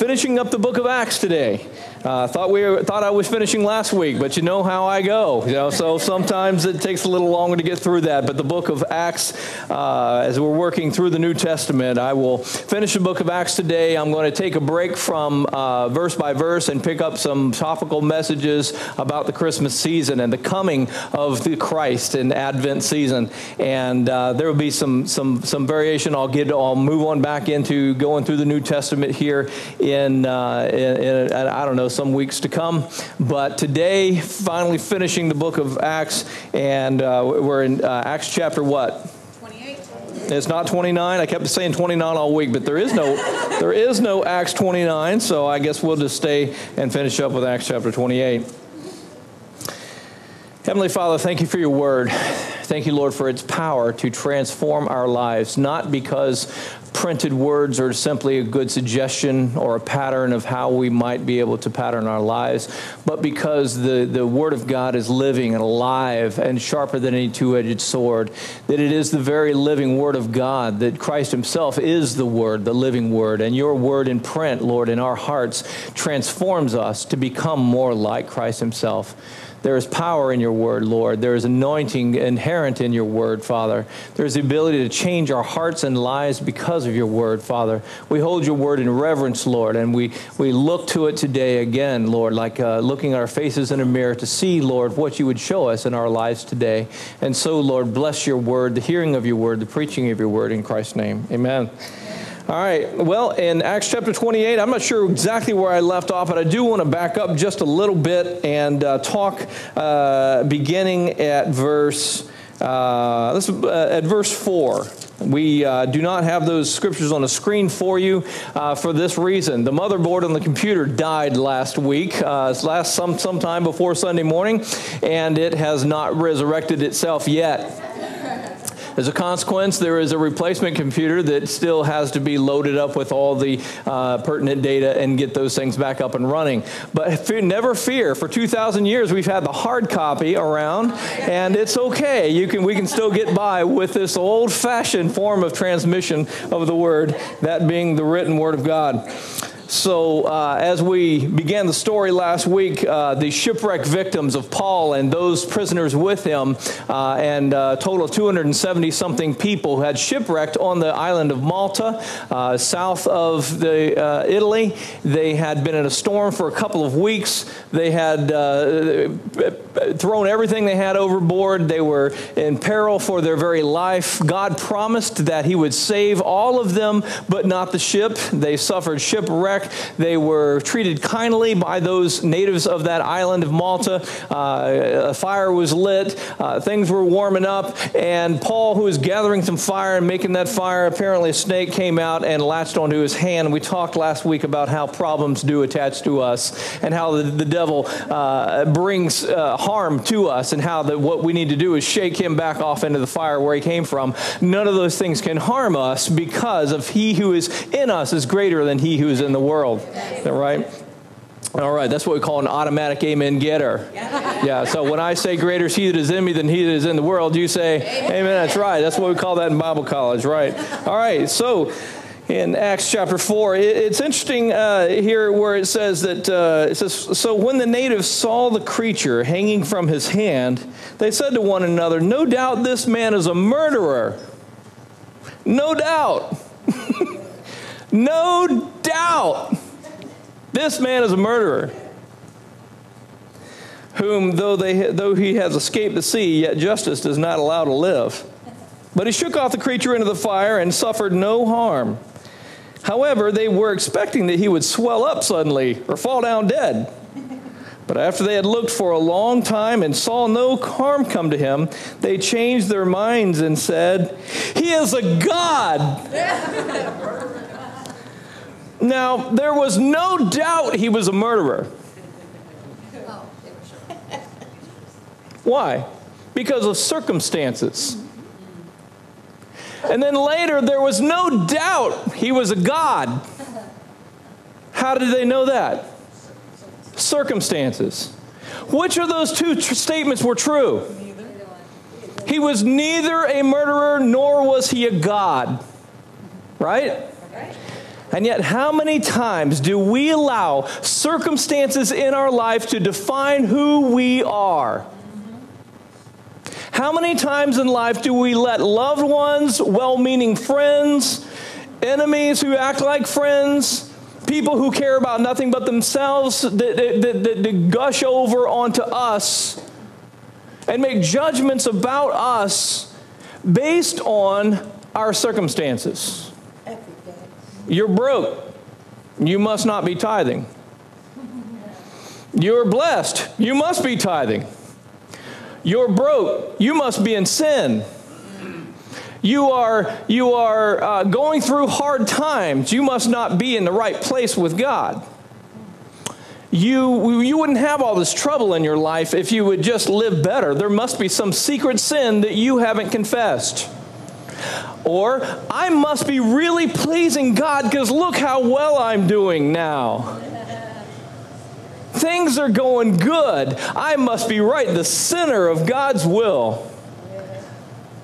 finishing up the book of Acts today. Uh, thought we thought I was finishing last week, but you know how I go. You know, so sometimes it takes a little longer to get through that. But the book of Acts, uh, as we're working through the New Testament, I will finish the book of Acts today. I'm going to take a break from uh, verse by verse and pick up some topical messages about the Christmas season and the coming of the Christ in Advent season. And uh, there will be some some some variation. I'll get. I'll move on back into going through the New Testament here in, uh, in, in I don't know some weeks to come. But today, finally finishing the book of Acts, and uh, we're in uh, Acts chapter what? 28. It's not 29. I kept saying 29 all week, but there is no there is no Acts 29, so I guess we'll just stay and finish up with Acts chapter 28. Heavenly Father, thank you for your word. Thank you, Lord, for its power to transform our lives, not because printed words are simply a good suggestion or a pattern of how we might be able to pattern our lives, but because the, the Word of God is living and alive and sharper than any two edged sword, that it is the very living Word of God, that Christ Himself is the Word, the living Word, and your Word in print, Lord, in our hearts transforms us to become more like Christ Himself. There is power in your word, Lord. There is anointing inherent in your word, Father. There is the ability to change our hearts and lives because of your word, Father. We hold your word in reverence, Lord, and we, we look to it today again, Lord, like uh, looking at our faces in a mirror to see, Lord, what you would show us in our lives today. And so, Lord, bless your word, the hearing of your word, the preaching of your word in Christ's name. Amen. All right. Well, in Acts chapter 28, I'm not sure exactly where I left off, but I do want to back up just a little bit and uh, talk uh, beginning at verse. Uh, this uh, at verse four. We uh, do not have those scriptures on the screen for you uh, for this reason. The motherboard on the computer died last week, uh, last some sometime before Sunday morning, and it has not resurrected itself yet. As a consequence, there is a replacement computer that still has to be loaded up with all the uh, pertinent data and get those things back up and running. But never fear, for 2,000 years we've had the hard copy around, and it's okay. You can, we can still get by with this old fashioned form of transmission of the Word, that being the written Word of God. So, uh, as we began the story last week, uh, the shipwreck victims of Paul and those prisoners with him, uh, and a uh, total of 270 something people who had shipwrecked on the island of Malta, uh, south of the, uh, Italy. They had been in a storm for a couple of weeks. They had thrown everything they had overboard. They were in peril for their very life. God promised that He would save all of them, but not the ship. They suffered shipwreck they were treated kindly by those natives of that island of Malta. Uh, a fire was lit, uh, things were warming up, and Paul, who was gathering some fire and making that fire, apparently a snake came out and latched onto his hand. We talked last week about how problems do attach to us and how the, the devil uh, brings uh, harm to us and how what we need to do is shake him back off into the fire where he came from. None of those things can harm us because of he who is in us is greater than he who is in the world world. Is that right? All right, that's what we call an automatic amen getter. Yeah, so when I say greater is he that is in me than he that is in the world, you say, amen. amen. That's right. That's what we call that in Bible college, right? All right, so in Acts chapter 4, it's interesting uh, here where it says that, uh, it says, So when the natives saw the creature hanging from his hand, they said to one another, No doubt this man is a murderer. No doubt. No doubt this man is a murderer, whom, though, they, though he has escaped the sea, yet justice does not allow to live. But he shook off the creature into the fire and suffered no harm. However, they were expecting that he would swell up suddenly or fall down dead. But after they had looked for a long time and saw no harm come to him, they changed their minds and said, He is a God. Now, there was no doubt he was a murderer. Why? Because of circumstances. And then later, there was no doubt he was a God. How did they know that? Circumstances. Which of those two tr- statements were true? He was neither a murderer nor was he a God. Right? And yet, how many times do we allow circumstances in our life to define who we are? How many times in life do we let loved ones, well meaning friends, enemies who act like friends, people who care about nothing but themselves, that, that, that, that gush over onto us and make judgments about us based on our circumstances? You're broke. You must not be tithing. You're blessed. You must be tithing. You're broke. You must be in sin. You are, you are uh, going through hard times. You must not be in the right place with God. You, you wouldn't have all this trouble in your life if you would just live better. There must be some secret sin that you haven't confessed. Or, I must be really pleasing God because look how well I'm doing now. Things are going good. I must be right, the center of God's will.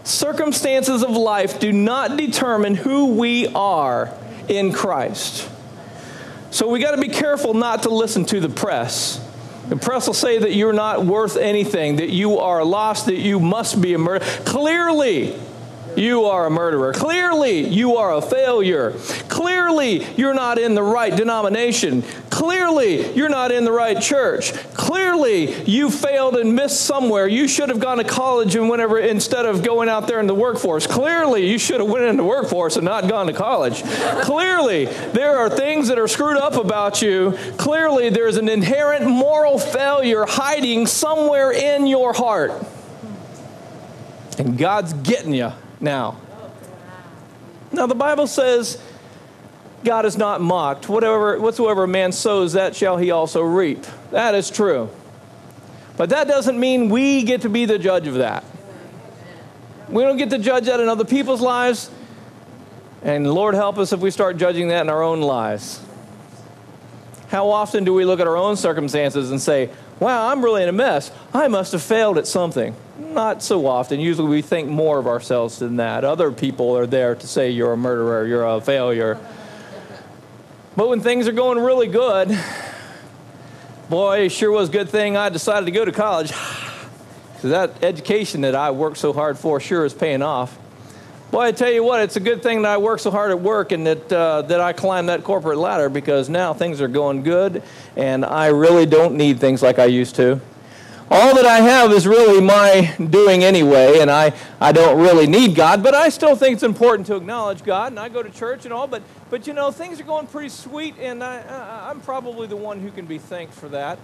Circumstances of life do not determine who we are in Christ. So we got to be careful not to listen to the press. The press will say that you're not worth anything, that you are lost, that you must be a murderer. Clearly, you are a murderer. Clearly, you are a failure. Clearly, you're not in the right denomination. Clearly, you're not in the right church. Clearly, you failed and missed somewhere. You should have gone to college and whenever instead of going out there in the workforce. Clearly, you should have went in the workforce and not gone to college. Clearly, there are things that are screwed up about you. Clearly, there's an inherent moral failure hiding somewhere in your heart. And God's getting you now. Now, the Bible says God is not mocked. Whatever, whatsoever a man sows, that shall he also reap. That is true. But that doesn't mean we get to be the judge of that. We don't get to judge that in other people's lives. And Lord help us if we start judging that in our own lives. How often do we look at our own circumstances and say, wow, I'm really in a mess. I must have failed at something. Not so often. Usually we think more of ourselves than that. Other people are there to say you're a murderer, you're a failure. But when things are going really good, boy, sure was a good thing I decided to go to college. Because that education that I worked so hard for sure is paying off. Boy, I tell you what, it's a good thing that I worked so hard at work and that, uh, that I climbed that corporate ladder because now things are going good and I really don't need things like I used to. All that I have is really my doing anyway, and I, I don't really need God, but I still think it's important to acknowledge God, and I go to church and all, but, but you know, things are going pretty sweet, and I, I, I'm probably the one who can be thanked for that.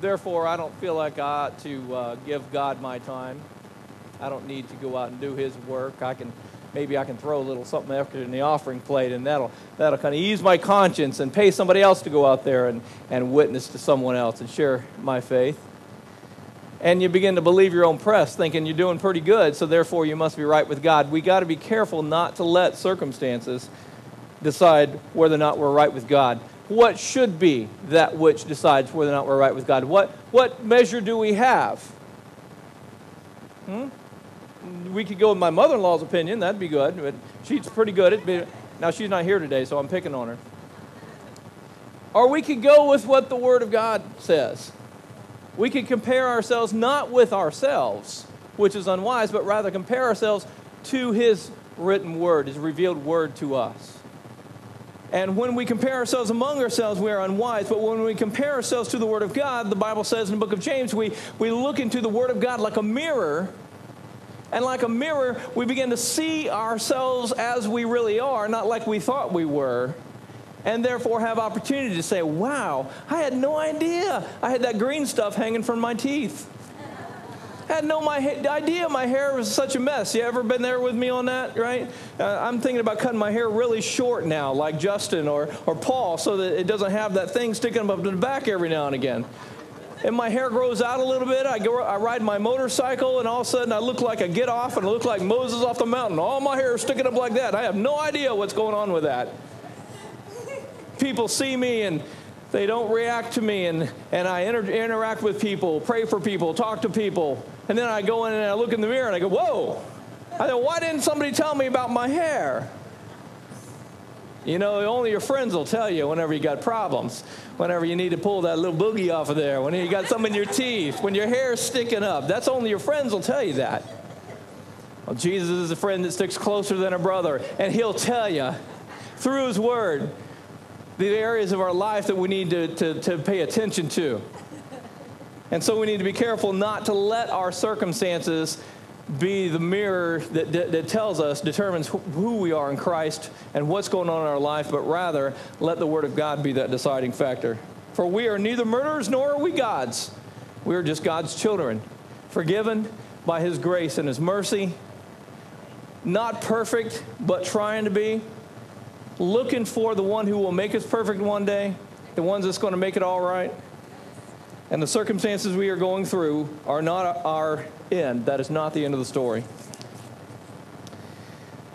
Therefore, I don't feel like I ought to uh, give God my time. I don't need to go out and do His work. I can maybe I can throw a little something after in the offering plate, and that'll that'll kind of ease my conscience and pay somebody else to go out there and, and witness to someone else and share my faith. And you begin to believe your own press, thinking you're doing pretty good, so therefore you must be right with God. We got to be careful not to let circumstances decide whether or not we're right with God. What should be that which decides whether or not we're right with God? What what measure do we have? Hmm? we could go with my mother-in-law's opinion. That'd be good. But she's pretty good at. Being, now she's not here today, so I'm picking on her. Or we could go with what the Word of God says. We can compare ourselves not with ourselves, which is unwise, but rather compare ourselves to His written Word, His revealed Word to us. And when we compare ourselves among ourselves, we are unwise. But when we compare ourselves to the Word of God, the Bible says in the book of James, we, we look into the Word of God like a mirror and like a mirror, we begin to see ourselves as we really are, not like we thought we were. And therefore have opportunity to say, wow, I had no idea I had that green stuff hanging from my teeth. I had no my, idea my hair was such a mess. You ever been there with me on that, right? Uh, I'm thinking about cutting my hair really short now, like Justin or, or Paul, so that it doesn't have that thing sticking up to the back every now and again and my hair grows out a little bit. I go, I ride my motorcycle, and all of a sudden I look like I get off and I look like Moses off the mountain. All my hair is sticking up like that. I have no idea what's going on with that. People see me and they don't react to me, and, and I inter- interact with people, pray for people, talk to people, and then I go in and I look in the mirror and I go, whoa. I go, why didn't somebody tell me about my hair? You know, only your friends will tell you whenever you got problems, whenever you need to pull that little boogie off of there, when you got something in your teeth, when your hair's sticking up. That's only your friends will tell you that. Well, Jesus is a friend that sticks closer than a brother, and he'll tell you through his word the areas of our life that we need to, to, to pay attention to. And so we need to be careful not to let our circumstances be the mirror that, that, that, tells us, determines who we are in Christ and what's going on in our life, but rather let the Word of God be that deciding factor. For we are neither murderers nor are we gods. We are just God's children, forgiven by His grace and His mercy, not perfect, but trying to be, looking for the one who will make us perfect one day, the ones that's going to make it all right. And the circumstances we are going through are not our end. That is not the end of the story.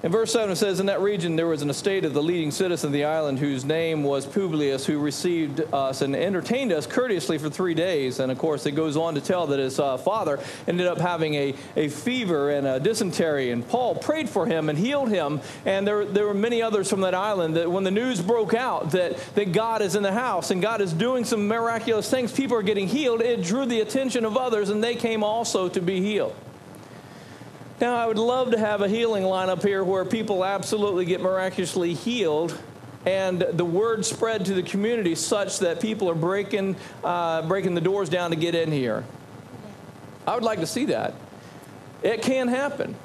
In verse 7, it says, In that region there was an estate of the leading citizen of the island whose name was Publius, who received us and entertained us courteously for three days. And of course, it goes on to tell that his uh, father ended up having a, a fever and a dysentery. And Paul prayed for him and healed him. And there, there were many others from that island that when the news broke out that, that God is in the house and God is doing some miraculous things, people are getting healed, it drew the attention of others, and they came also to be healed. Now, I would love to have a healing line up here where people absolutely get miraculously healed and the word spread to the community such that people are breaking, uh, breaking the doors down to get in here. I would like to see that. It can happen.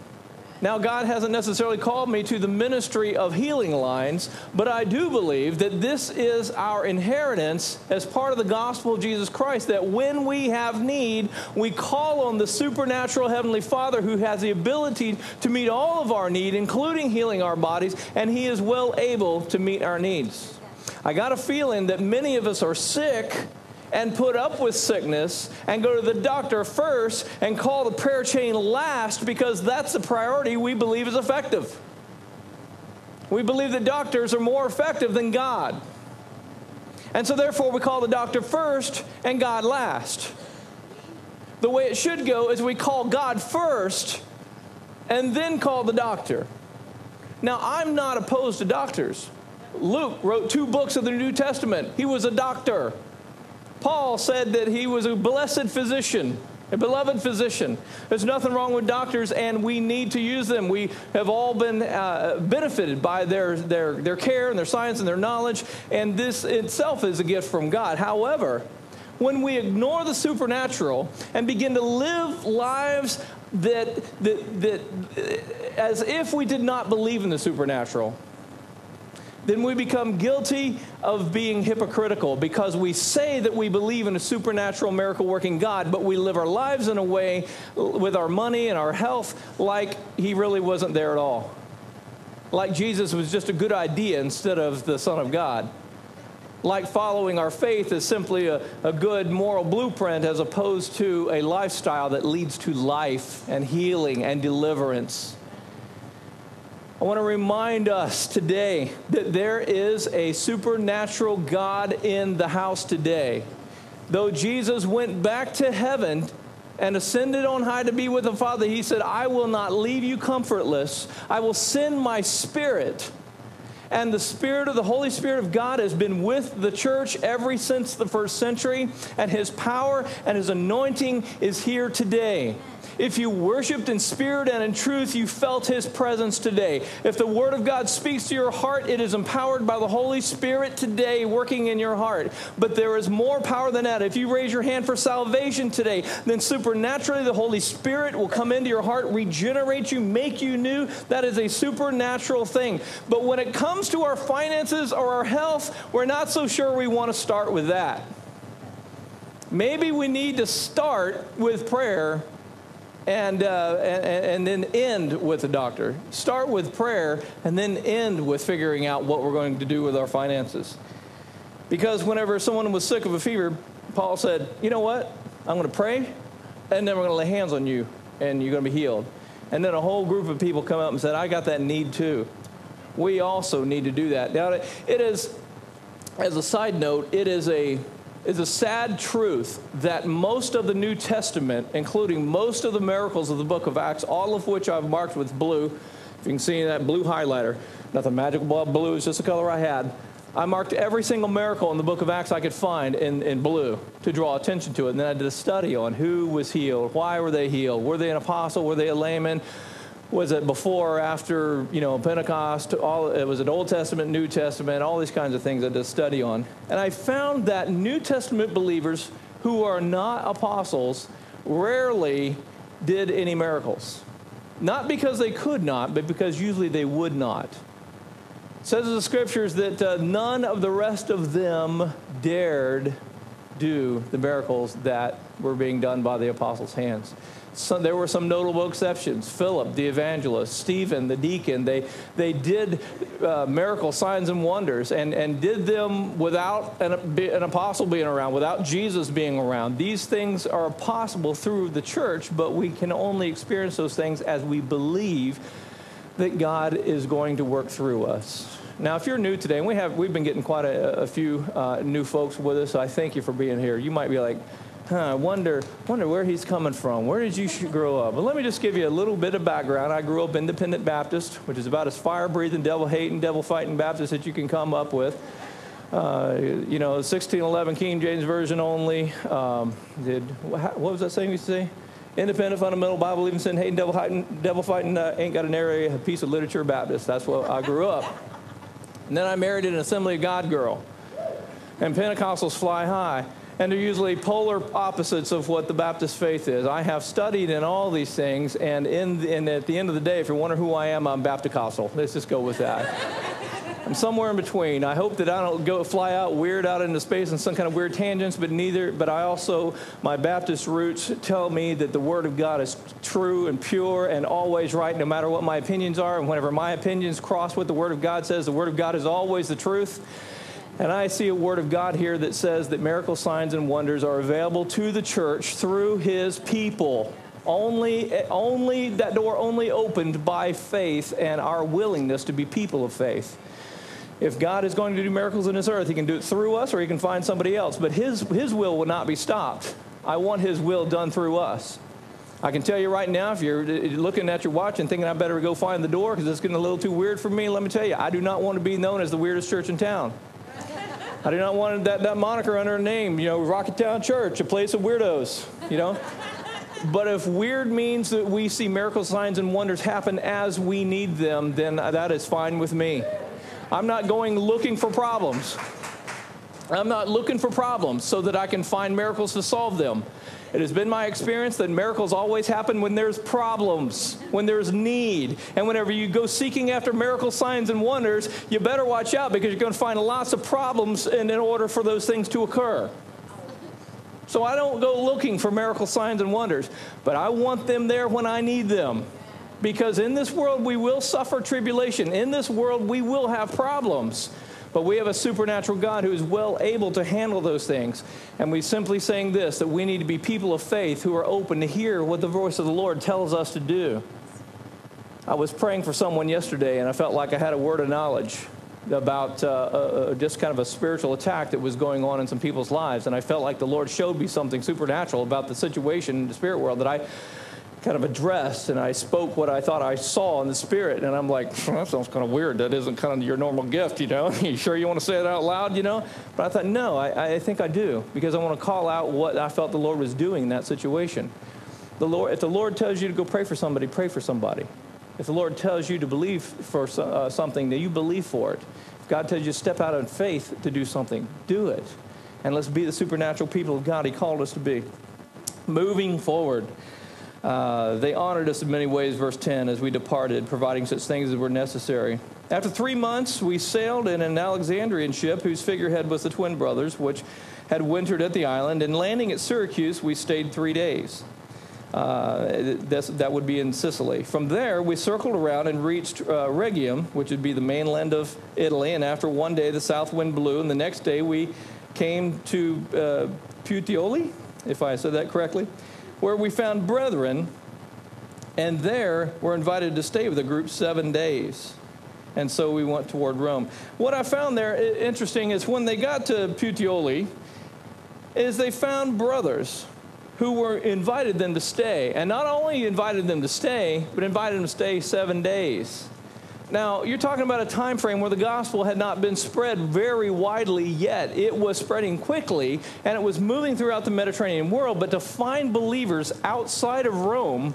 Now, God hasn't necessarily called me to the ministry of healing lines, but I do believe that this is our inheritance as part of the gospel of Jesus Christ. That when we have need, we call on the supernatural Heavenly Father who has the ability to meet all of our need, including healing our bodies, and He is well able to meet our needs. I got a feeling that many of us are sick and put up with sickness and go to the doctor first and call the prayer chain last because that's the priority we believe is effective. We believe that doctors are more effective than God. And so, therefore, we call the doctor first and God last. The way it should go is we call God first and then call the doctor. Now, I'm not opposed to doctors. Luke wrote two books of the New Testament. He was a doctor. Paul said that he was a blessed physician, a beloved physician. There's nothing wrong with doctors, and we need to use them. We have all been uh, benefited by their, their, their care and their science and their knowledge, and this itself is a gift from God. However, when we ignore the supernatural and begin to live lives that, that, that as if we did not believe in the supernatural, then we become guilty of being hypocritical because we say that we believe in a supernatural miracle working God, but we live our lives in a way with our money and our health like He really wasn't there at all. Like Jesus was just a good idea instead of the Son of God. Like following our faith is simply a, a good moral blueprint as opposed to a lifestyle that leads to life and healing and deliverance. I want to remind us today that there is a supernatural God in the house today. Though Jesus went back to heaven and ascended on high to be with the Father, he said, I will not leave you comfortless. I will send my spirit. And the Spirit of the Holy Spirit of God has been with the church ever since the first century, and his power and his anointing is here today. If you worshiped in spirit and in truth, you felt his presence today. If the word of God speaks to your heart, it is empowered by the Holy Spirit today working in your heart. But there is more power than that. If you raise your hand for salvation today, then supernaturally the Holy Spirit will come into your heart, regenerate you, make you new. That is a supernatural thing. But when it comes to our finances or our health, we're not so sure we want to start with that. Maybe we need to start with prayer and, uh, and, and then end with the doctor. Start with prayer and then end with figuring out what we're going to do with our finances. Because whenever someone was sick of a fever, Paul said, You know what? I'm going to pray, and then we're going to lay hands on you, and you're going to be healed. And then a whole group of people come up and said, I got that need too. We also need to do that. Now, it is, as a side note, it is a is a sad truth that most of the New Testament, including most of the miracles of the book of Acts, all of which I've marked with blue, If you can see that blue highlighter, nothing magical about blue, it's just the color I had. I marked every single miracle in the book of Acts I could find in, in blue to draw attention to it. And then I did a study on who was healed, why were they healed, were they an apostle, were they a layman, was it before or after you know Pentecost? All it was an Old Testament, New Testament, all these kinds of things I did study on, and I found that New Testament believers who are not apostles rarely did any miracles, not because they could not, but because usually they would not. It says in the scriptures that uh, none of the rest of them dared do the miracles that were being done by the apostles' hands. So there were some notable exceptions. Philip, the evangelist, Stephen, the deacon, they, they did uh, miracle signs and wonders and, and did them without an, an apostle being around, without Jesus being around. These things are possible through the church, but we can only experience those things as we believe that God is going to work through us. Now, if you're new today, and we have, we've been getting quite a, a few uh, new folks with us, so I thank you for being here. You might be like, huh, I wonder, wonder where he's coming from. Where did you grow up? But let me just give you a little bit of background. I grew up independent Baptist, which is about as fire breathing, devil hating, devil fighting Baptist that you can come up with. Uh, you know, 1611 King James Version only. Um, did, what was that saying you say? Independent, fundamental, Bible believing, sin hating, devil fighting, devil fighting, uh, ain't got an area, a piece of literature Baptist. That's what I grew up. And then I married an Assembly of God girl. And Pentecostals fly high. And they're usually polar opposites of what the Baptist faith is. I have studied in all these things, and, in, and at the end of the day, if you're wondering who I am, I'm Baptist-Costal. Let's just go with that. I'm somewhere in between. I hope that I don't go fly out weird out into space in some kind of weird tangents, but neither. But I also, my Baptist roots tell me that the Word of God is true and pure and always right, no matter what my opinions are. And whenever my opinions cross what the Word of God says, the Word of God is always the truth. And I see a word of God here that says that miracle signs and wonders are available to the church through his people. Only, only that door only opened by faith and our willingness to be people of faith. If God is going to do miracles in this earth, He can do it through us or He can find somebody else. But His, his will will not be stopped. I want His will done through us. I can tell you right now, if you're looking at your watch and thinking I better go find the door because it's getting a little too weird for me, let me tell you, I do not want to be known as the weirdest church in town. I do not want that, that moniker under a name, you know, Rocket Town Church, a place of weirdos, you know. but if weird means that we see miracle signs and wonders happen as we need them, then that is fine with me. I'm not going looking for problems. I'm not looking for problems so that I can find miracles to solve them. It has been my experience that miracles always happen when there's problems, when there's need. And whenever you go seeking after miracle signs and wonders, you better watch out because you're going to find lots of problems in, in order for those things to occur. So I don't go looking for miracle signs and wonders, but I want them there when I need them. Because in this world we will suffer tribulation. In this world we will have problems. But we have a supernatural God who is well able to handle those things. And we simply saying this that we need to be people of faith who are open to hear what the voice of the Lord tells us to do. I was praying for someone yesterday and I felt like I had a word of knowledge about uh, uh, just kind of a spiritual attack that was going on in some people's lives. And I felt like the Lord showed me something supernatural about the situation in the spirit world that I kind of addressed and I spoke what I thought I saw in the spirit. And I'm like, that sounds kind of weird. That isn't kind of your normal gift, you know? you sure you want to say it out loud, you know? But I thought, no, I, I think I do because I want to call out what I felt the Lord was doing in that situation. The Lord, if the Lord tells you to go pray for somebody, pray for somebody. If the Lord tells you to believe for uh, something, then you believe for it. If God tells you to step out in faith to do something, do it. And let's be the supernatural people of God He called us to be. Moving forward. Uh, they honored us in many ways, verse 10, as we departed, providing such things as were necessary. After three months, we sailed in an Alexandrian ship whose figurehead was the twin brothers, which had wintered at the island. And landing at Syracuse, we stayed three days. Uh, that would be in Sicily. From there, we circled around and reached uh, Rhegium, which would be the mainland of Italy. And after one day, the south wind blew, and the next day, we came to uh, Puteoli, if I said that correctly where we found brethren, and there we're invited to stay with the group seven days. And so we went toward Rome. What I found there interesting is when they got to Puteoli, is they found brothers who were invited them to stay. And not only invited them to stay, but invited them to stay seven days. Now, you're talking about a time frame where the gospel had not been spread very widely yet. It was spreading quickly and it was moving throughout the Mediterranean world, but to find believers outside of Rome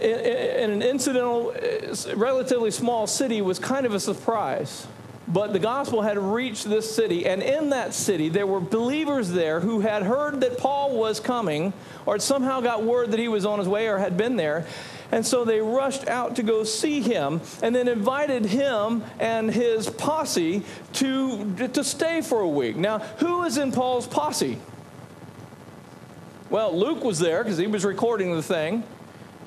in an incidental, uh, relatively small city was kind of a surprise. But the gospel had reached this city, and in that city, there were believers there who had heard that Paul was coming, or had somehow got word that he was on his way or had been there. And so they rushed out to go see him and then invited him and his posse to, to stay for a week. Now, who is in Paul's posse? Well, Luke was there because he was recording the thing.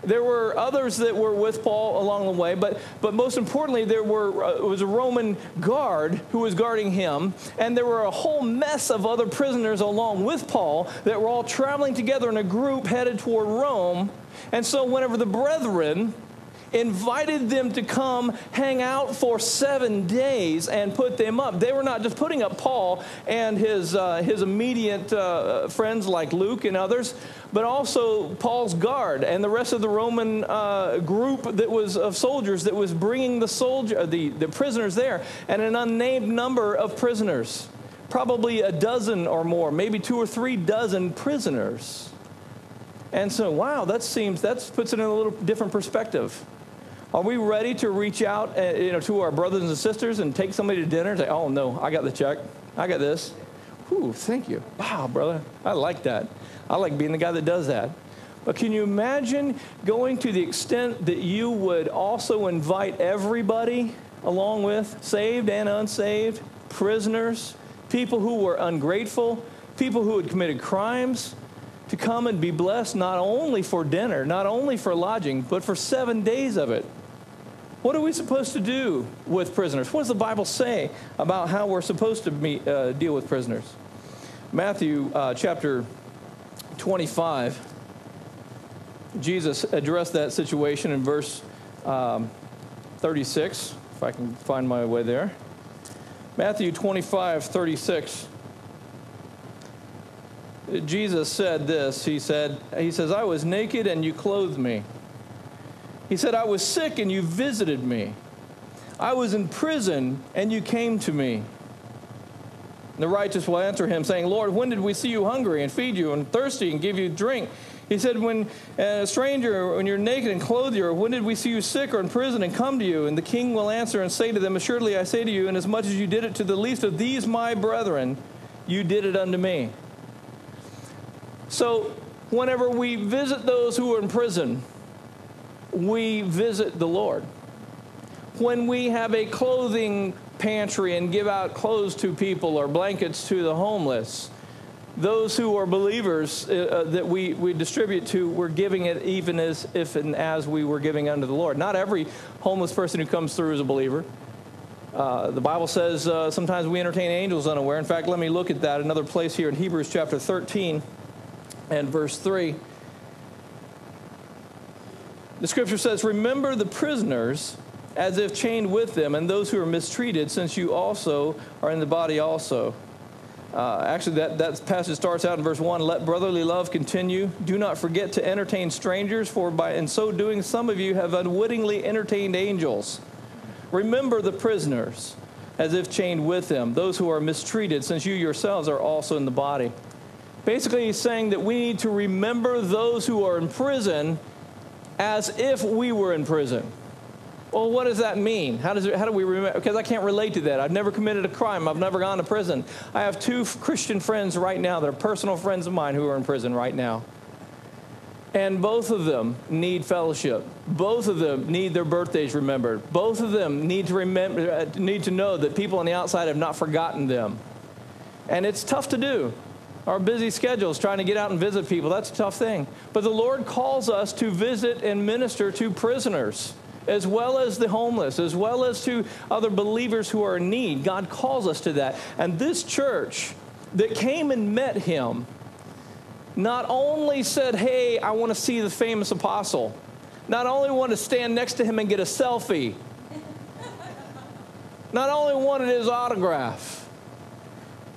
There were others that were with Paul along the way, but, but most importantly, there were, uh, was a Roman guard who was guarding him, and there were a whole mess of other prisoners along with Paul that were all traveling together in a group headed toward Rome. And so, whenever the brethren invited them to come hang out for seven days and put them up. They were not just putting up Paul and his, uh, his immediate uh, friends like Luke and others, but also Paul's guard and the rest of the Roman uh, group that was of soldiers that was bringing the soldier, the, the prisoners there, and an unnamed number of prisoners, probably a dozen or more, maybe two or three dozen prisoners. And so, wow, that seems that puts it in a little different perspective. Are we ready to reach out uh, you know, to our brothers and sisters and take somebody to dinner and say, oh, no, I got the check. I got this. Whew, thank you. Wow, brother. I like that. I like being the guy that does that. But can you imagine going to the extent that you would also invite everybody along with, saved and unsaved, prisoners, people who were ungrateful, people who had committed crimes, to come and be blessed not only for dinner, not only for lodging, but for seven days of it? What are we supposed to do with prisoners? What does the Bible say about how we're supposed to meet, uh, deal with prisoners? Matthew uh, chapter 25, Jesus addressed that situation in verse um, 36, if I can find my way there. Matthew 25, 36. Jesus said this. He said, He says, I was naked and you clothed me. He said, I was sick and you visited me. I was in prison and you came to me. And the righteous will answer him, saying, Lord, when did we see you hungry and feed you, and thirsty and give you drink? He said, When uh, a stranger, when you're naked and clothed you, or when did we see you sick or in prison and come to you? And the king will answer and say to them, Assuredly I say to you, inasmuch as you did it to the least of these my brethren, you did it unto me. So, whenever we visit those who are in prison, we visit the Lord. When we have a clothing pantry and give out clothes to people or blankets to the homeless, those who are believers uh, uh, that we, we distribute to, we're giving it even as if and as we were giving unto the Lord. Not every homeless person who comes through is a believer. Uh, the Bible says uh, sometimes we entertain angels unaware. In fact, let me look at that another place here in Hebrews chapter 13 and verse 3. The scripture says, Remember the prisoners as if chained with them, and those who are mistreated, since you also are in the body also. Uh, actually, that, that passage starts out in verse 1 Let brotherly love continue. Do not forget to entertain strangers, for by in so doing, some of you have unwittingly entertained angels. Remember the prisoners as if chained with them, those who are mistreated, since you yourselves are also in the body. Basically, he's saying that we need to remember those who are in prison as if we were in prison. Well, what does that mean? How, does it, how do we remember? Because I can't relate to that. I've never committed a crime. I've never gone to prison. I have two Christian friends right now that are personal friends of mine who are in prison right now. And both of them need fellowship. Both of them need their birthdays remembered. Both of them need to remember, uh, need to know that people on the outside have not forgotten them. And it's tough to do our busy schedules trying to get out and visit people. That's a tough thing. But the Lord calls us to visit and minister to prisoners, as well as the homeless, as well as to other believers who are in need. God calls us to that. And this church that came and met him not only said, Hey, I want to see the famous apostle, not only want to stand next to him and get a selfie, not only wanted his autograph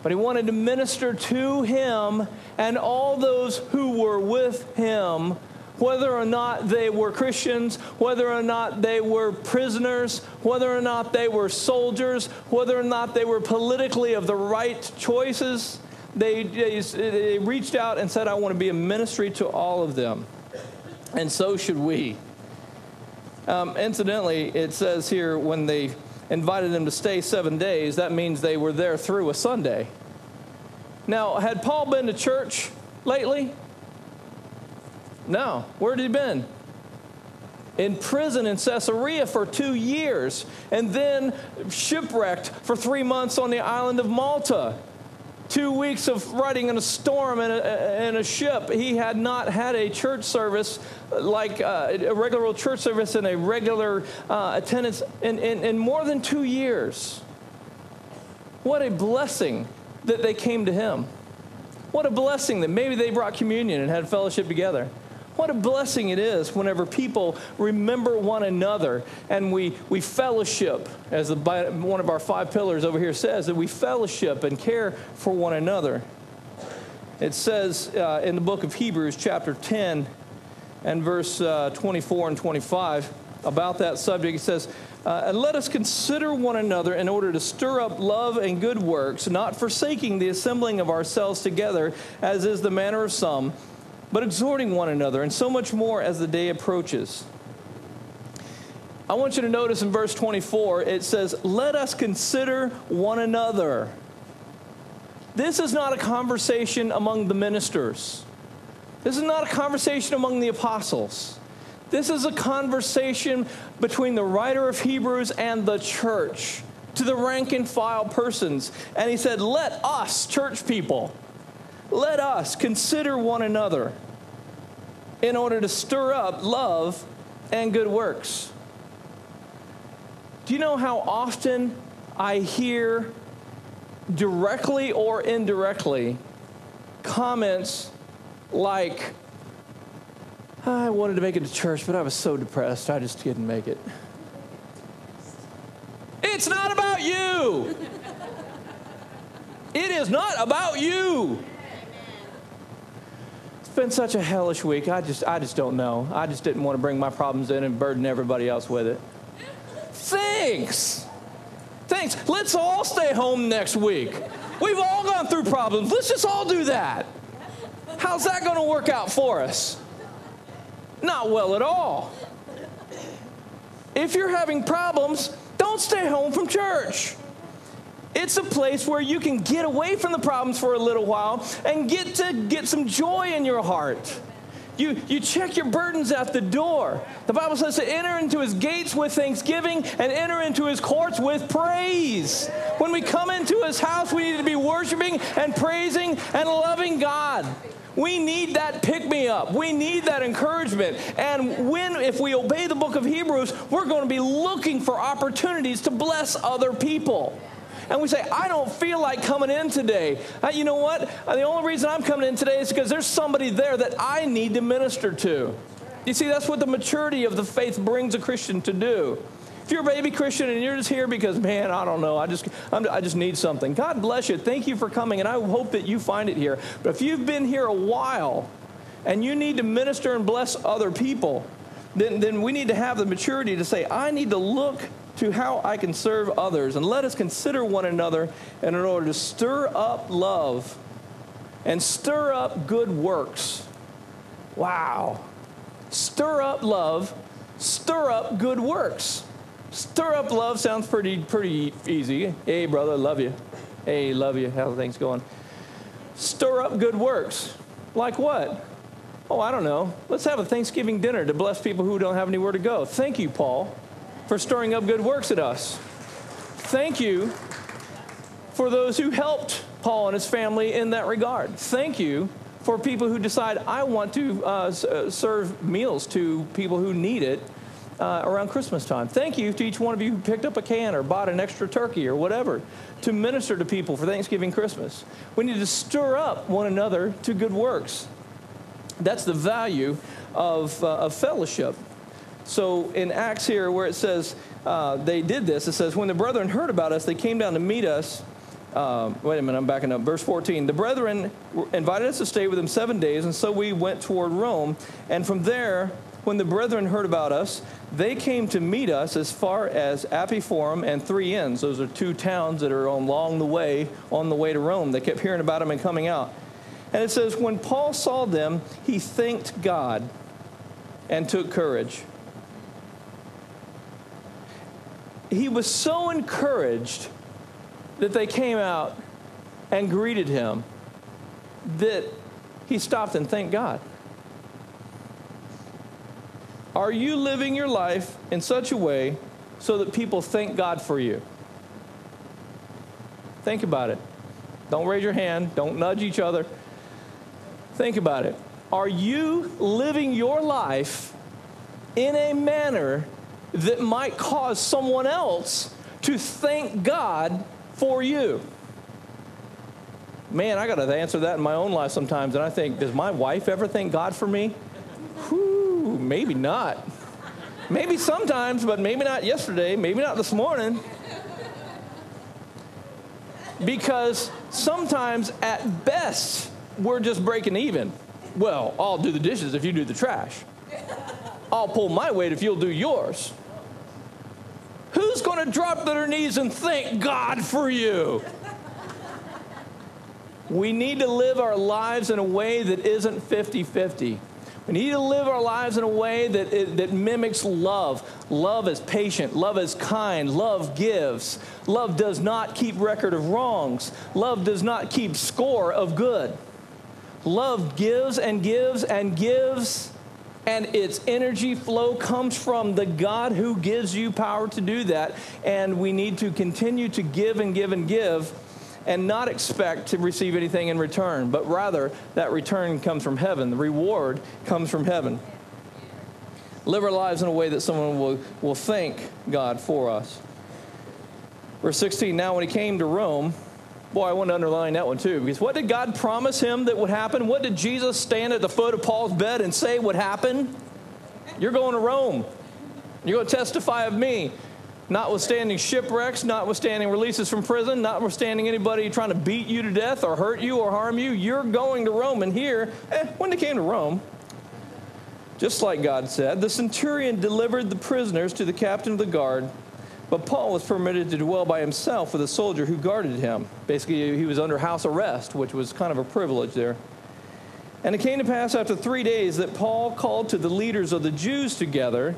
but he wanted to minister to him and all those who were with him whether or not they were Christians, whether or not they were prisoners, whether or not they were soldiers, whether or not they were politically of the right choices, they, they, they reached out and said, I want to be a ministry to all of them. And so should we. Um, incidentally, it says here when they invited them to stay seven days, that means they were there through a Sunday. Now, had Paul been to church lately? No. Where had he been? In prison in Caesarea for two years, and then shipwrecked for three months on the island of Malta. Two weeks of riding in a storm in a, in a ship. He had not had a church service like uh, a regular church service and a regular uh, attendance in, in, in more than two years. What a blessing that they came to him. What a blessing that maybe they brought communion and had fellowship together. What a blessing it is whenever people remember one another and we, we fellowship, as the, one of our five pillars over here says, that we fellowship and care for one another. It says uh, in the book of Hebrews, chapter 10, and verse uh, 24 and 25, about that subject, it says, uh, And let us consider one another in order to stir up love and good works, not forsaking the assembling of ourselves together, as is the manner of some but exhorting one another, and so much more as the day approaches. I want you to notice in verse 24, it says, Let us consider one another. This is not a conversation among the ministers. This is not a conversation among the apostles. This is a conversation between the writer of Hebrews and the church to the rank and file persons. And he said, Let us, church people, let us consider one another in order to stir up love and good works. Do you know how often I hear directly or indirectly comments like, I wanted to make it to church, but I was so depressed, I just couldn't make it. It's not about you. It is not about you It's been such a hellish week. I just, I just don't know. I just didn't want to bring my problems in and burden everybody else with it. Thanks. Thanks. Let's all stay home next week. We've all gone through problems. Let's just all do that. How's that going to work out for us? Not well at all. If you're having problems, don't stay home from church. It's a place where you can get away from the problems for a little while and get to get some joy in your heart. You, you check your burdens at the door. The Bible says to enter into his gates with thanksgiving and enter into his courts with praise. When we come into his house, we need to be worshiping and praising and loving God. We need that pick me up. We need that encouragement. And when, if we obey the book of Hebrews, we're going to be looking for opportunities to bless other people and we say, I don't feel like coming in today. Uh, you know what? Uh, the only reason I'm coming in today is because there's somebody there that I need to minister to. You see, that's what the maturity of the faith brings a Christian to do. If you're a baby Christian and you're just here because, man, I don't know, I just, I'm, i just need something. God bless you. Thank you for coming, and I hope that you find it here. But if you've been here a while and you need to minister and bless other people, then, then we need to have the maturity to say, I need to look to how I can serve others. And let us consider one another in order to stir up love and stir up good works. Wow. Stir up love, stir up good works. Stir up love sounds pretty pretty easy. Hey brother, love you. Hey, love you. How things going? Stir up good works. Like what? Oh, I don't know. Let's have a Thanksgiving dinner to bless people who don't have anywhere to go. Thank you, Paul for stirring up good works at us. Thank you for those who helped Paul and his family in that regard. Thank you for people who decide, I want to uh, serve meals to people who need it uh, around Christmas time. Thank you to each one of you who picked up a can or bought an extra turkey or whatever to minister to people for Thanksgiving, Christmas. We need to stir up one another to good works. That's the value of, uh, of fellowship. So in Acts here, where it says uh, they did this, it says, When the brethren heard about us, they came down to meet us um, wait a minute, I'm backing up. Verse 14. The brethren invited us to stay with them seven days, and so we went toward Rome. And from there, when the brethren heard about us, they came to meet us as far as Appii Forum and Three Inns. Those are two towns that are along the way, on the way to Rome. They kept hearing about them and coming out. And it says, when Paul saw them, he thanked God and took courage. He was so encouraged that they came out and greeted him that he stopped and thanked God. Are you living your life in such a way so that people thank God for you? Think about it. Don't raise your hand, don't nudge each other. Think about it. Are you living your life in a manner that might cause someone else to thank God for you? Man, I got to answer that in my own life sometimes, and I think, does my wife ever thank God for me? Whew, maybe not. Maybe sometimes, but maybe not yesterday, maybe not this morning. Because sometimes, at best, we're just breaking even. Well, I'll do the dishes if you do the trash. I'll pull my weight if you'll do yours. Who's going to drop to their knees and thank God for you? We need to live our lives in a way that isn't 50 50. We need to live our lives in a way that, that mimics love. Love is patient. Love is kind. Love gives. Love does not keep record of wrongs. Love does not keep score of good. Love gives and gives and gives and its energy flow comes from the God who gives you power to do that. And we need to continue to give and give and give and not expect to receive anything in return, but rather that return comes from heaven. The reward comes from heaven. Live our lives in a way that someone will, will thank God for us. Verse 16 Now, when he came to Rome, Boy, I want to underline that one too, because what did God promise him that would happen? What did Jesus stand at the foot of Paul's bed and say would happen? You're going to Rome. You're going to testify of me. Notwithstanding shipwrecks, notwithstanding releases from prison, notwithstanding anybody trying to beat you to death or hurt you or harm you, you're going to Rome. And here, eh, when they came to Rome, just like God said, the centurion delivered the prisoners to the captain of the guard but Paul was permitted to dwell by himself with a soldier who guarded him. Basically, he was under house arrest, which was kind of a privilege there. And it came to pass after three days that Paul called to the leaders of the Jews together.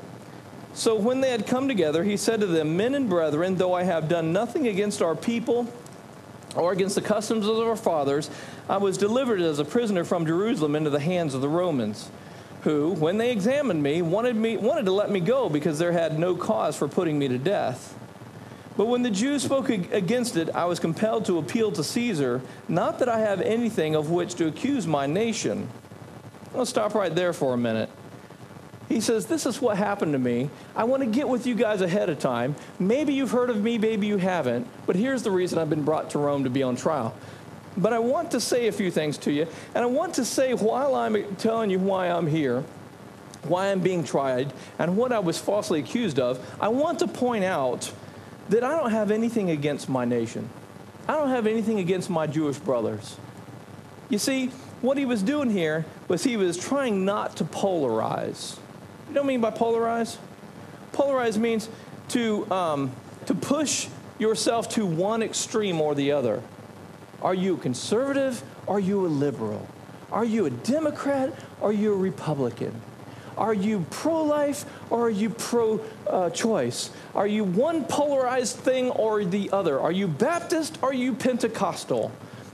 So when they had come together, he said to them, Men and brethren, though I have done nothing against our people or against the customs of our fathers, I was delivered as a prisoner from Jerusalem into the hands of the Romans who, when they examined me, wanted, me, wanted to let me go because there had no cause for putting me to death. But when the Jews spoke against it, I was compelled to appeal to Caesar, not that I have anything of which to accuse my nation. Let's stop right there for a minute. He says, This is what happened to me. I want to get with you guys ahead of time. Maybe you've heard of me, maybe you haven't, but here's the reason I've been brought to Rome to be on trial. But I want to say a few things to you. And I want to say, while I'm telling you why I'm here, why I'm being tried, and what I was falsely accused of, I want to point out that I don't have anything against my nation. I don't have anything against my Jewish brothers. You see, what he was doing here was he was trying not to polarize. You I mean by polarize? Polarize means to, um, to push yourself to one extreme or the other. Are you a conservative? Are you a liberal? Are you a Democrat? Are you a Republican? Are you pro life or are you pro uh, choice? Are you one polarized thing or the other? Are you Baptist? Or are you Pentecostal?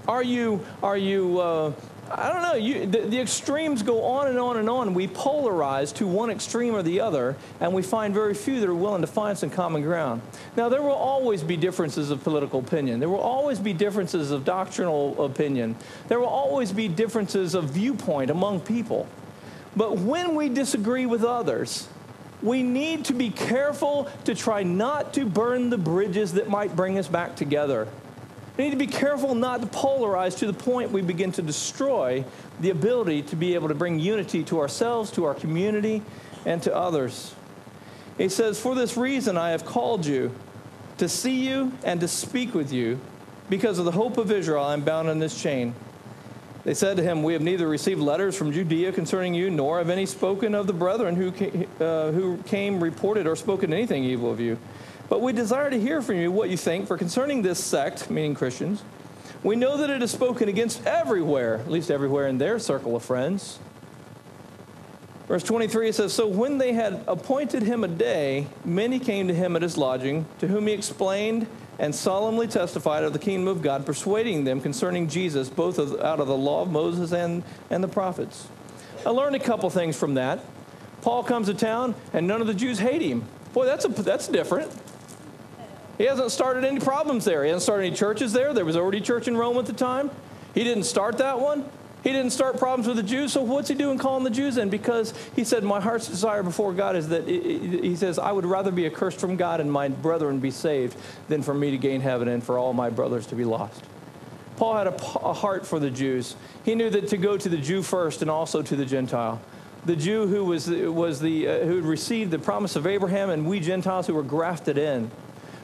Are you, are you uh, I don't know. You, the, the, extremes go on and on and on. We polarize to one extreme or the other, and we find very few that are willing to find some common ground. Now, there will always be differences of political opinion. There will always be differences of doctrinal opinion. There will always be differences of viewpoint among people. But when we disagree with others, we need to be careful to try not to burn the bridges that might bring us back together. We need to be careful not to polarize to the point we begin to destroy the ability to be able to bring unity to ourselves, to our community, and to others. He says, For this reason I have called you to see you and to speak with you, Because of the hope of Israel, I am bound in this chain. They said to him, We have neither received letters from Judea concerning you, nor have any spoken of the brethren who uh, who came reported or spoken anything evil of you. But we desire to hear from you what you think, for concerning this sect, meaning Christians, we know that it is spoken against everywhere, at least everywhere in their circle of friends. Verse 23 it says, So when they had appointed him a day, many came to him at his lodging, to whom he explained and solemnly testified of the kingdom of God, persuading them concerning Jesus, both of, out of the law of Moses and, and the prophets. I learned a couple things from that. Paul comes to town, and none of the Jews hate him. Boy, that's, a, that's different. He hasn't started any problems there. He hasn't started any churches there. There was already church in Rome at the time. He didn't start that one. He didn't start problems with the Jews. So what's he doing calling the Jews in? Because he said, My heart's desire before God is that, he says, I would rather be accursed from God and my brethren be saved than for me to gain heaven and for all my brothers to be lost. Paul had a, a heart for the Jews. He knew that to go to the Jew first and also to the Gentile the Jew who was, was the, uh, who had received the promise of Abraham, and we Gentiles who were grafted in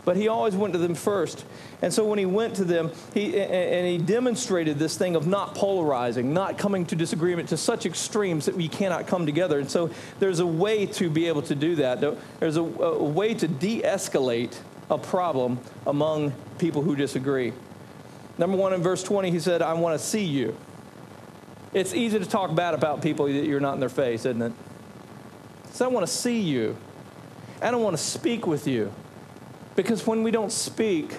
but he always went to them first. And so when he went to them, he, and he demonstrated this thing of not polarizing, not coming to disagreement to such extremes that we cannot come together. And so there's a way to be able to do that. There's a, a way to de escalate a problem among people who disagree. Number one, in verse 20, he said, I want to see you. It's easy to talk bad about people that you're not in their face, isn't it? So I want to see you. I don't want to speak with you. Because when we don't speak,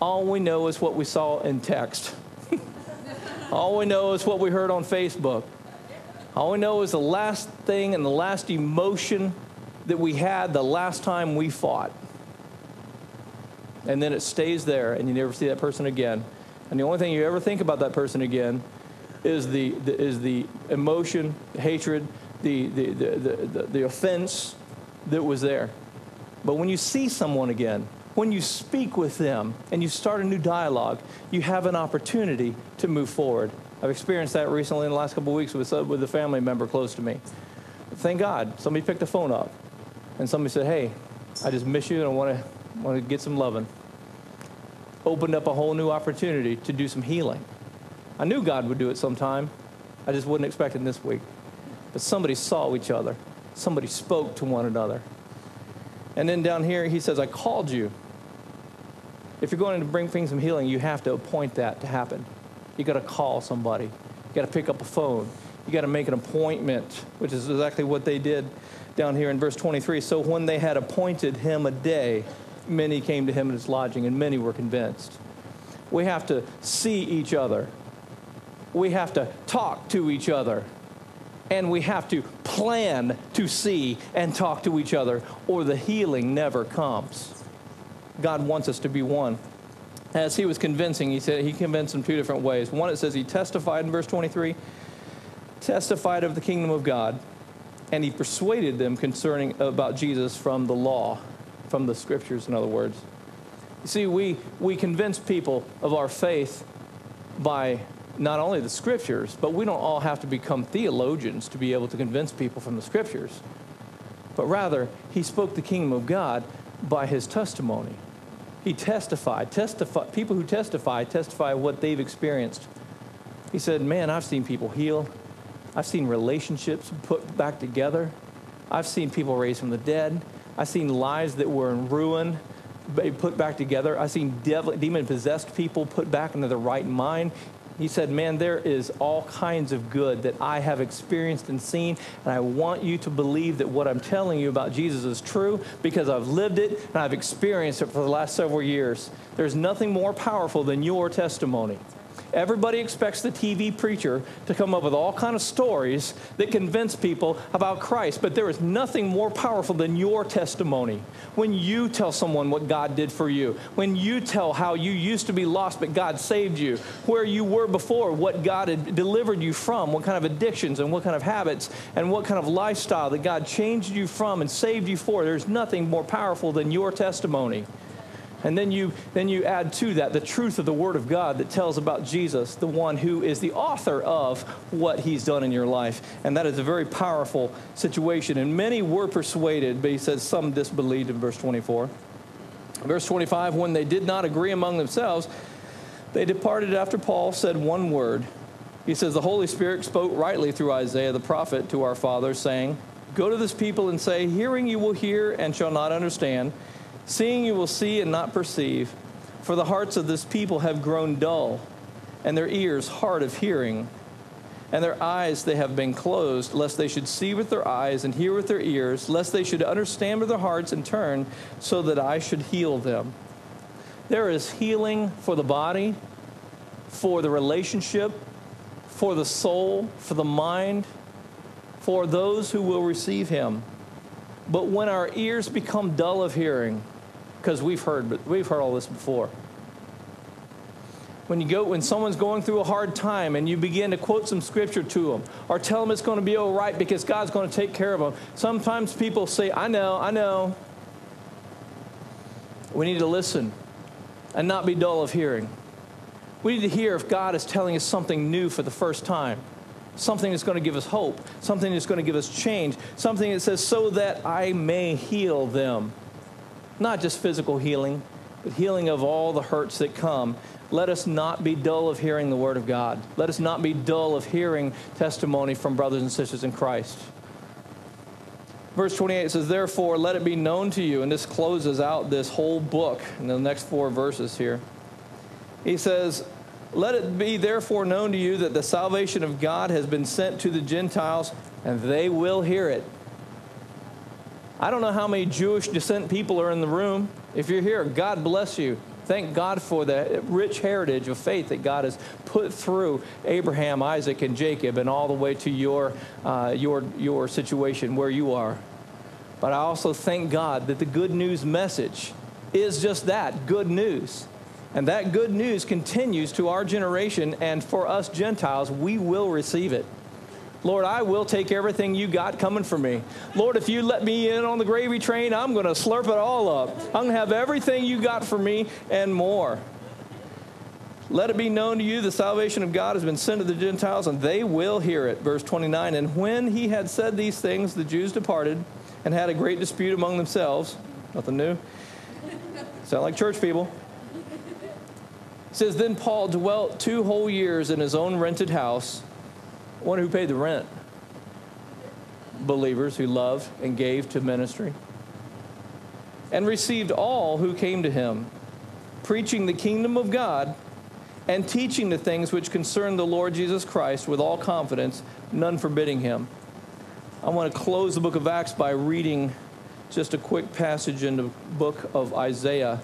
all we know is what we saw in text. all we know is what we heard on Facebook. All we know is the last thing and the last emotion that we had the last time we fought. And then it stays there, and you never see that person again. And the only thing you ever think about that person again is the, the is the emotion, the hatred, the, the, the, the, the offense that was there. But when you see someone again, when you speak with them and you start a new dialogue, you have an opportunity to move forward. I've experienced that recently in the last couple of weeks with, uh, with a family member close to me. Thank God, somebody picked the phone up and somebody said, Hey, I just miss you and I want to, want to get some loving. Opened up a whole new opportunity to do some healing. I knew God would do it sometime. I just wasn't expecting this week. But somebody saw each other, somebody spoke to one another. And then down here, he says, I called you. If you're going to bring things of healing, you have to appoint that to happen. You got to call somebody. You got to pick up a phone. You got to make an appointment, which is exactly what they did down here in verse 23. So when they had appointed him a day, many came to him at his lodging, and many were convinced. We have to see each other. We have to talk to each other and we have to plan to see and talk to each other, or the healing never comes. God wants us to be one. As he was convincing, he said he convinced in two different ways. One, it says he testified in verse 23, testified of the kingdom of God, and he persuaded them concerning about Jesus from the law, from the scriptures, in other words. You see, we, we convince people of our faith by not only the scriptures, but we don't all have to become theologians to be able to convince people from the scriptures. But rather, he spoke the kingdom of God by his testimony. He testified. Testify, people who testify testify what they've experienced. He said, Man, I've seen people heal. I've seen relationships put back together. I've seen people raised from the dead. I've seen lives that were in ruin put back together. I've seen demon possessed people put back into the right mind. He said, Man, there is all kinds of good that I have experienced and seen, and I want you to believe that what I'm telling you about Jesus is true because I've lived it and I've experienced it for the last several years. There's nothing more powerful than your testimony. Everybody expects the TV preacher to come up with all kind of stories that convince people about Christ, but there is nothing more powerful than your testimony. When you tell someone what God did for you, when you tell how you used to be lost but God saved you, where you were before, what God had delivered you from, what kind of addictions and what kind of habits and what kind of lifestyle that God changed you from and saved you for, there's nothing more powerful than your testimony. And then you, then you add to that the truth of the Word of God that tells about Jesus, the one who is the author of what he's done in your life. And that is a very powerful situation. And many were persuaded, but he says some disbelieved in verse 24. Verse 25 when they did not agree among themselves, They departed after Paul said one word. He says, The Holy Spirit spoke rightly through Isaiah the prophet to our fathers, saying, Go to this people and say, Hearing you will hear and shall not understand, seeing you will see and not perceive. For the hearts of this people have grown dull, and their ears hard of hearing. And their eyes they have been closed, lest they should see with their eyes and hear with their ears, lest they should understand with their hearts and turn, so that I should heal them. There is healing for the body, for the relationship, for the soul, for the mind, for those who will receive him. But when our ears become dull of hearing, because we've heard, we've heard all this before. When you go, when someone's going through a hard time and you begin to quote some scripture to them or tell them it's going to be all right because God's going to take care of them, sometimes people say, I know, I know. We need to listen and not be dull of hearing. We need to hear if God is telling us something new for the first time, something that's going to give us hope, something that's going to give us change, something that says, so that I may heal them. Not just physical healing, but healing of all the hurts that come. Let us not be dull of hearing the Word of God. Let us not be dull of hearing testimony from brothers and sisters in Christ. Verse 28 says, Therefore, let it be known to you, and this closes out this whole book in the next four verses here. He says, Let it be therefore known to you that the salvation of God has been sent to the Gentiles, and they will hear it. I don't know how many Jewish descent people are in the room. If you're here, God bless you. Thank God for the rich heritage of faith that God has put through Abraham, Isaac, and Jacob, and all the way to your, uh, your, your situation where you are. But I also thank God that the good news message is just that good news. And that good news continues to our generation, and for us Gentiles, we will receive it. Lord, I will take everything you got coming for me. Lord, if you let me in on the gravy train, I'm going to slurp it all up. I'm going to have everything you got for me and more. Let it be known to you the salvation of God has been sent to the Gentiles, and they will hear it. Verse 29 And when he had said these things, the Jews departed and had a great dispute among themselves. Nothing new. Sound like church people. It says, Then Paul dwelt two whole years in his own rented house one who paid the rent. Believers who loved and gave to ministry. And received all who came to him, preaching the kingdom of God and teaching the things which concern the Lord Jesus Christ with all confidence, none forbidding him. I want to close the book of Acts by reading just a quick passage in the book of Isaiah.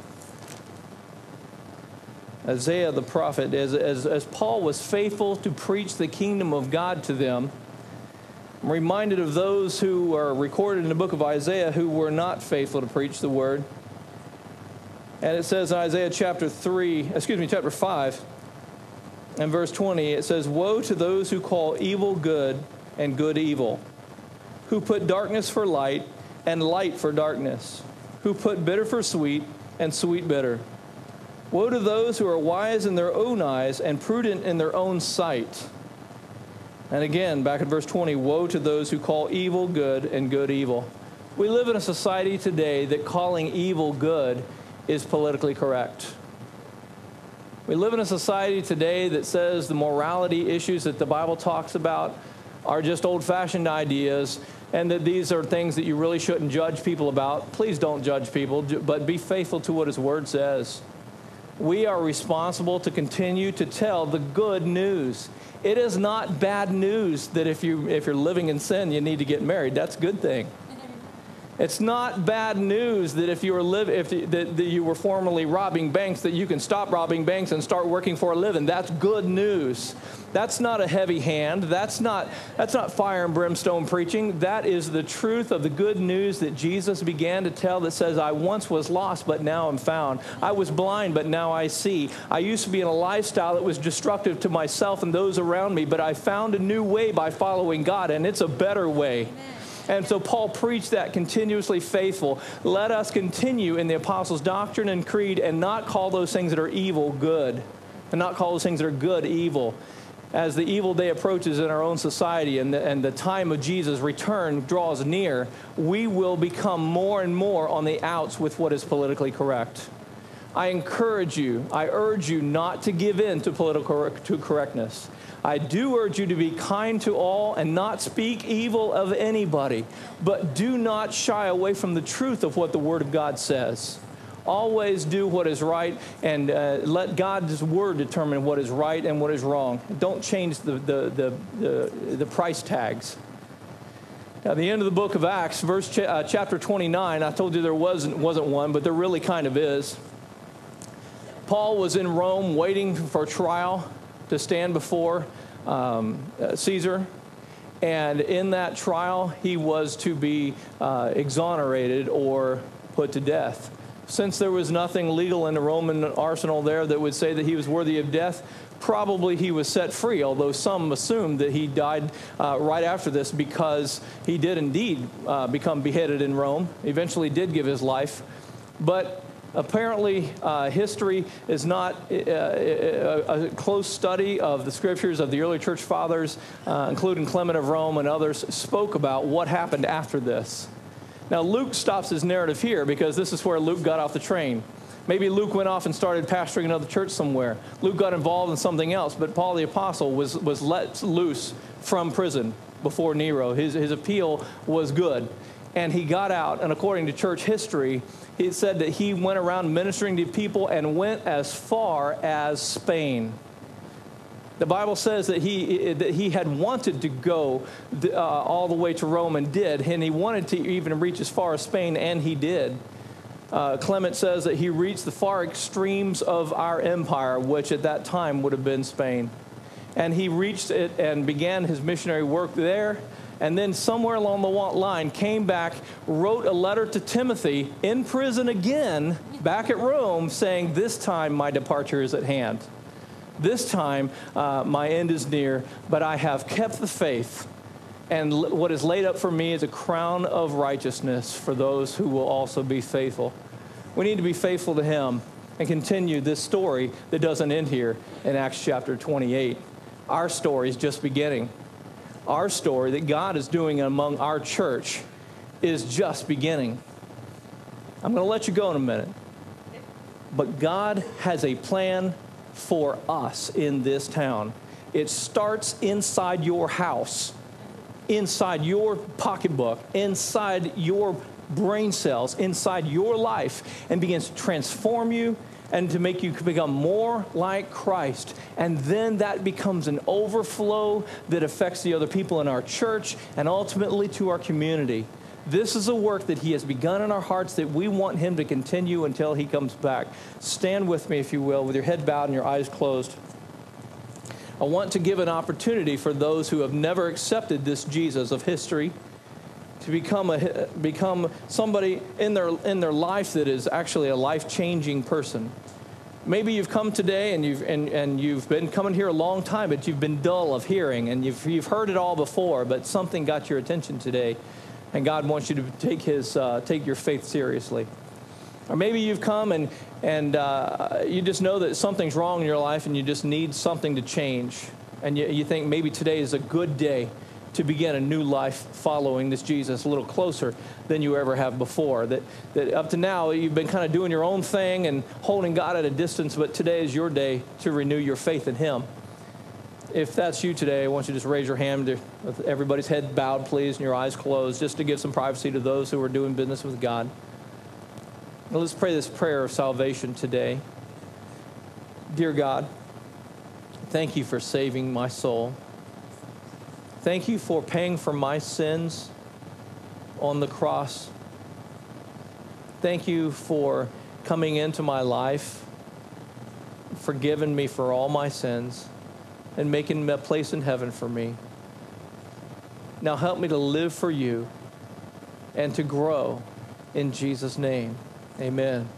Isaiah the prophet, as, as, as Paul was faithful to preach the kingdom of God to them, I'm reminded of those who are recorded in the book of Isaiah who were not faithful to preach the word. And it says in Isaiah chapter 3, excuse me, chapter 5, and verse 20, it says, Woe to those who call evil good and good evil, who put darkness for light and light for darkness, who put bitter for sweet and sweet bitter. Woe to those who are wise in their own eyes and prudent in their own sight. And again, back in verse 20, woe to those who call evil good and good evil. We live in a society today that calling evil good is politically correct. We live in a society today that says the morality issues that the Bible talks about are just old fashioned ideas and that these are things that you really shouldn't judge people about. Please don't judge people, but be faithful to what His Word says we are responsible to continue to tell the good news. It is not bad news that if, you, if you're living in sin, you need to get married. That's a good thing. It's not bad news that if you were live, if that, that you were formerly robbing banks, that you can stop robbing banks and start working for a living. That's good news. That's not a heavy hand. That's not that's not fire and brimstone preaching. That is the truth of the good news that Jesus began to tell that says, "I once was lost, but now I'm found. I was blind, but now I see. I used to be in a lifestyle that was destructive to myself and those around me, but I found a new way by following God, and it's a better way." Amen. And so Paul preached that continuously faithful. Let us continue in the apostles' doctrine and creed and not call those things that are evil good, and not call those things that are good evil. As the evil day approaches in our own society and the, and the time of Jesus' return draws near, we will become more and more on the outs with what is politically correct. I encourage you, I urge you not to give in to political to correctness. I do urge you to be kind to all and not speak evil of anybody, but do not shy away from the truth of what the Word of God says. Always do what is right and uh, let God's Word determine what is right and what is wrong. Don't change the, the, the, the, the price tags. At the end of the book of Acts, verse ch- uh, chapter 29, I told you there wasn't, wasn't one, but there really kind of is. Paul was in Rome waiting for trial to stand before um, uh, Caesar. And in that trial, he was to be uh, exonerated or put to death. Since there was nothing legal in the Roman arsenal there that would say that he was worthy of death, probably he was set free, although some assumed that he died uh, right after this because he did indeed uh, become beheaded in Rome, eventually did give his life. But apparently, uh, history is not uh, a, a, close study of the scriptures of the early church fathers, uh, including Clement of Rome and others, spoke about what happened after this. Now, Luke stops his narrative here because this is where Luke got off the train. Maybe Luke went off and started pastoring another church somewhere. Luke got involved in something else, but Paul the Apostle was, was let loose from prison before Nero. His, his appeal was good. And he got out, and according to church history, he said that he went around ministering to people and went as far as Spain. The Bible says that he, that he had wanted to go uh, all the way to Rome and did, and he wanted to even reach as far as Spain, and he did. Uh, Clement says that he reached the far extremes of our empire, which at that time would have been Spain. And he reached it and began his missionary work there. And then, somewhere along the line, came back, wrote a letter to Timothy in prison again, back at Rome, saying, This time my departure is at hand. This time uh, my end is near, but I have kept the faith and what is laid up for me is a crown of righteousness for those who will also be faithful. We need to be faithful to Him and continue this story that doesn't end here in Acts chapter 28. Our story is just beginning. Our story that God is doing among our church is just beginning. I'm going to let you go in a minute. But God has a plan for us in this town. It starts inside your house inside your pocketbook, inside your brain cells, inside your life, and begins to transform you and to make you become more like Christ. And then that becomes an overflow that affects the other people in our church and ultimately to our community. This is a work that He has begun in our hearts that we want Him to continue until He comes back. Stand with me, if you will, with your head bowed and your eyes closed. I want to give an opportunity for those who have never accepted this Jesus of history to become a become somebody in their in their life that is actually a life-changing person. Maybe you've come today and you've and, and you've been coming here a long time, but you've been dull of hearing and you've you've heard it all before, but something got your attention today, and God wants you to take his uh, take your faith seriously. Or maybe you've come and, and uh, you just know that something's wrong in your life and you just need something to change. And you, you think maybe today is a good day to begin a new life following this Jesus a little closer than you ever have before. That, that up to now, you've been kind of doing your own thing and holding God at a distance, but today is your day to renew your faith in Him. If that's you today, I want you to just raise your hand with everybody's head bowed, please, and your eyes closed, just to give some privacy to those who are doing business with God. Now let's pray this prayer of salvation today. Dear God, thank you for saving my soul. Thank you for paying for my sins on the cross. Thank you for coming into my life, forgiving me for all my sins, and making a place in heaven for me. Now help me to live for you and to grow in Jesus' name. Amen.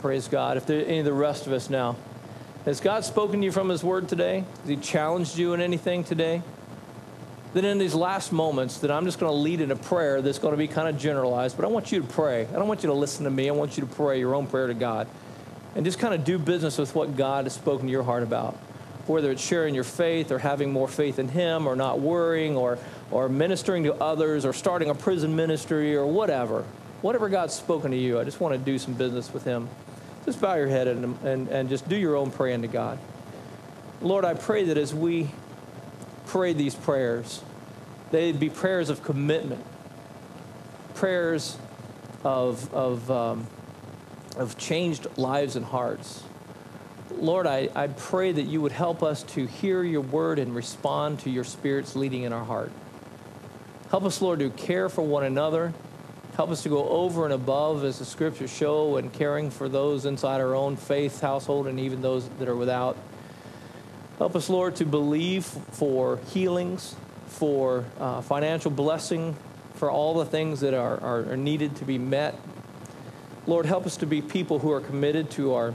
Praise God. If there any of the rest of us now, has God spoken to you from His Word today? Has He challenged you in anything today? Then in these last moments, that I'm just going to lead in a prayer that's going to be kind of generalized, but I want you to pray. I don't want you to listen to me. I want you to pray your own prayer to God, and just kind of do business with what God has spoken to your heart about. Whether it's sharing your faith or having more faith in Him or not worrying or, or ministering to others or starting a prison ministry or whatever whatever God's spoken to you, I just want to do some business with Him. just bow your head and, and, and just do your own praying to God. Lord, I pray that as we pray these prayers, they'd be prayers of commitment, prayers of, of, um, of changed lives and hearts. Lord, I, I pray that you would help us to hear your word and respond to your Spirit's leading in our heart. Help us, Lord, to care for one another. Help us to go over and above, as the scriptures show, and caring for those inside our own faith household and even those that are without. Help us, Lord, to believe for healings, for uh, financial blessing, for all the things that are, are, are needed to be met. Lord, help us to be people who are committed to our,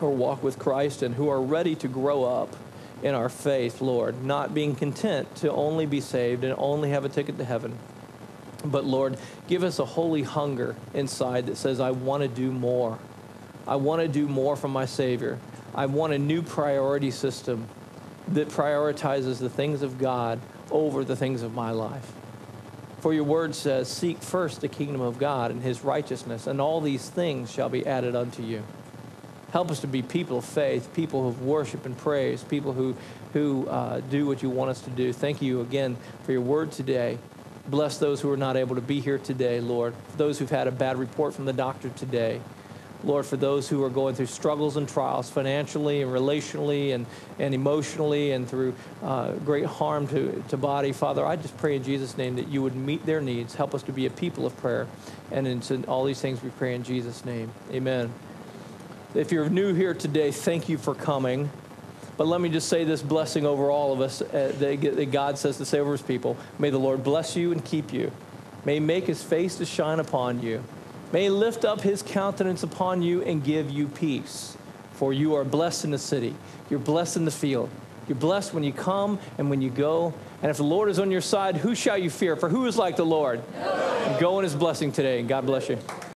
our walk with Christ and who are ready to grow up in our faith, Lord, not being content to only be saved and only have a ticket to heaven. But Lord, give us a holy hunger inside that says, I want to do more. I want to do more for my Savior. I want a new priority system that prioritizes the things of God over the things of my life. For your word says, Seek first the kingdom of God and his righteousness, and all these things shall be added unto you. Help us to be people of faith, people who worship and praise, people who, who uh, do what you want us to do. Thank you again for your word today. Bless those who are not able to be here today, Lord. Those who've had a bad report from the doctor today. Lord, for those who are going through struggles and trials financially and relationally and, and emotionally and through uh, great harm to, to body, Father, I just pray in Jesus' name that you would meet their needs. Help us to be a people of prayer. And in all these things we pray in Jesus' name. Amen. If you're new here today, thank you for coming. But let me just say this blessing over all of us uh, that God says to say over his people. May the Lord bless you and keep you. May he make his face to shine upon you. May he lift up his countenance upon you and give you peace. For you are blessed in the city. You're blessed in the field. You're blessed when you come and when you go. And if the Lord is on your side, who shall you fear? For who is like the Lord? No. Go in his blessing today, and God bless you.